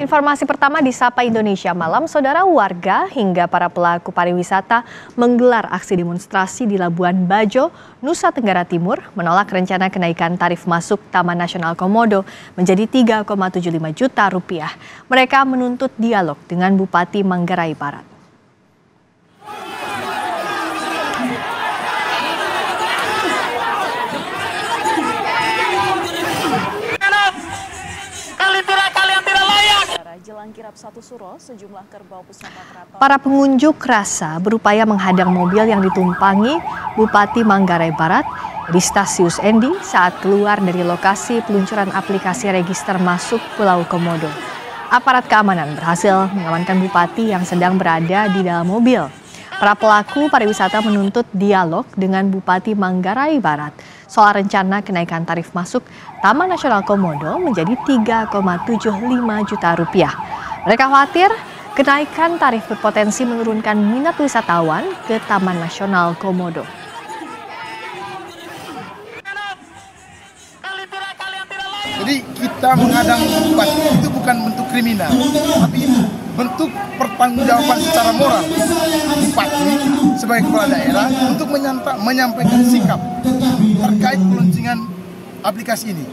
Informasi pertama di Sapa Indonesia Malam, saudara warga hingga para pelaku pariwisata menggelar aksi demonstrasi di Labuan Bajo, Nusa Tenggara Timur menolak rencana kenaikan tarif masuk Taman Nasional Komodo menjadi 3,75 juta rupiah. Mereka menuntut dialog dengan Bupati Manggarai Barat. Jelang kirap satu suro, sejumlah kerbau pusaka keraton. Para pengunjuk rasa berupaya menghadang mobil yang ditumpangi Bupati Manggarai Barat di Stasius Endi saat keluar dari lokasi peluncuran aplikasi register masuk Pulau Komodo. Aparat keamanan berhasil mengamankan Bupati yang sedang berada di dalam mobil. Para pelaku pariwisata menuntut dialog dengan Bupati Manggarai Barat soal rencana kenaikan tarif masuk Taman Nasional Komodo menjadi 3,75 juta rupiah. Mereka khawatir kenaikan tarif berpotensi menurunkan minat wisatawan ke Taman Nasional Komodo. Jadi kita menghadang bupati itu bukan bentuk kriminal, tapi bentuk pertanggungjawaban secara moral bupati sebagai kepala daerah untuk menyampaikan sikap terkait peluncingan aplikasi ini.